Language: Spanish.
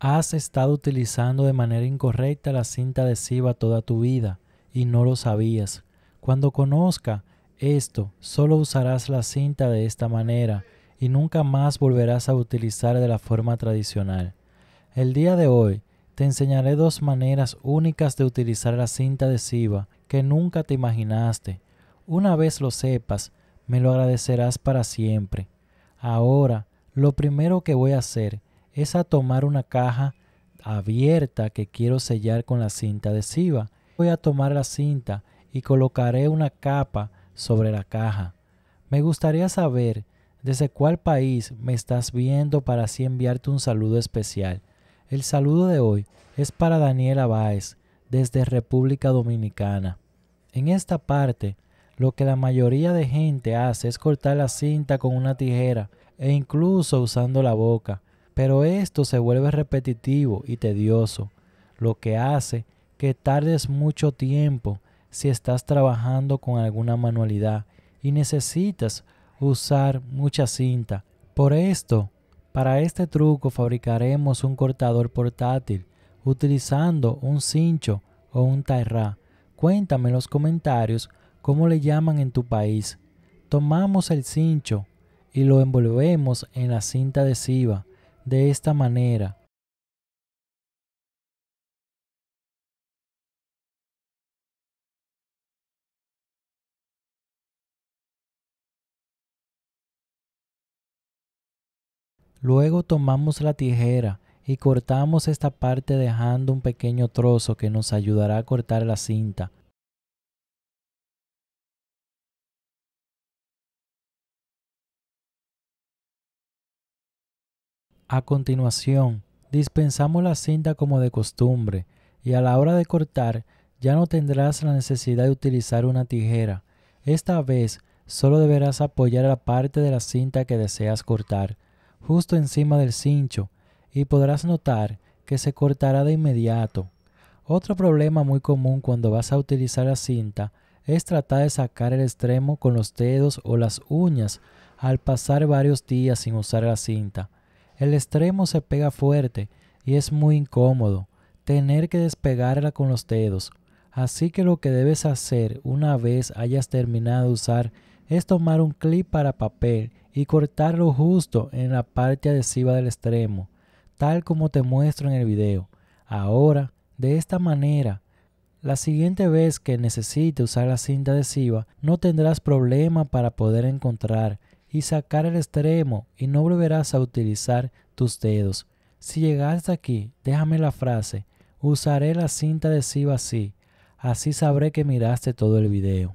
Has estado utilizando de manera incorrecta la cinta adhesiva toda tu vida y no lo sabías. Cuando conozca esto, solo usarás la cinta de esta manera y nunca más volverás a utilizar de la forma tradicional. El día de hoy te enseñaré dos maneras únicas de utilizar la cinta adhesiva que nunca te imaginaste. Una vez lo sepas, me lo agradecerás para siempre. Ahora, lo primero que voy a hacer es a tomar una caja abierta que quiero sellar con la cinta adhesiva. Voy a tomar la cinta y colocaré una capa sobre la caja. Me gustaría saber desde cuál país me estás viendo para así enviarte un saludo especial. El saludo de hoy es para Daniela Báez desde República Dominicana. En esta parte, lo que la mayoría de gente hace es cortar la cinta con una tijera e incluso usando la boca, pero esto se vuelve repetitivo y tedioso, lo que hace que tardes mucho tiempo si estás trabajando con alguna manualidad y necesitas usar mucha cinta. Por esto, para este truco fabricaremos un cortador portátil utilizando un cincho o un tairra. Cuéntame en los comentarios cómo le llaman en tu país. Tomamos el cincho y lo envolvemos en la cinta adhesiva de esta manera Luego tomamos la tijera y cortamos esta parte dejando un pequeño trozo que nos ayudará a cortar la cinta. A continuación, dispensamos la cinta como de costumbre y a la hora de cortar ya no tendrás la necesidad de utilizar una tijera. Esta vez solo deberás apoyar la parte de la cinta que deseas cortar justo encima del cincho y podrás notar que se cortará de inmediato. Otro problema muy común cuando vas a utilizar la cinta es tratar de sacar el extremo con los dedos o las uñas al pasar varios días sin usar la cinta. El extremo se pega fuerte y es muy incómodo tener que despegarla con los dedos. Así que lo que debes hacer una vez hayas terminado de usar es tomar un clip para papel y cortarlo justo en la parte adhesiva del extremo, tal como te muestro en el video. Ahora, de esta manera, la siguiente vez que necesite usar la cinta adhesiva, no tendrás problema para poder encontrar y sacar el extremo y no volverás a utilizar tus dedos. Si llegaste aquí, déjame la frase, usaré la cinta adhesiva así, así sabré que miraste todo el video.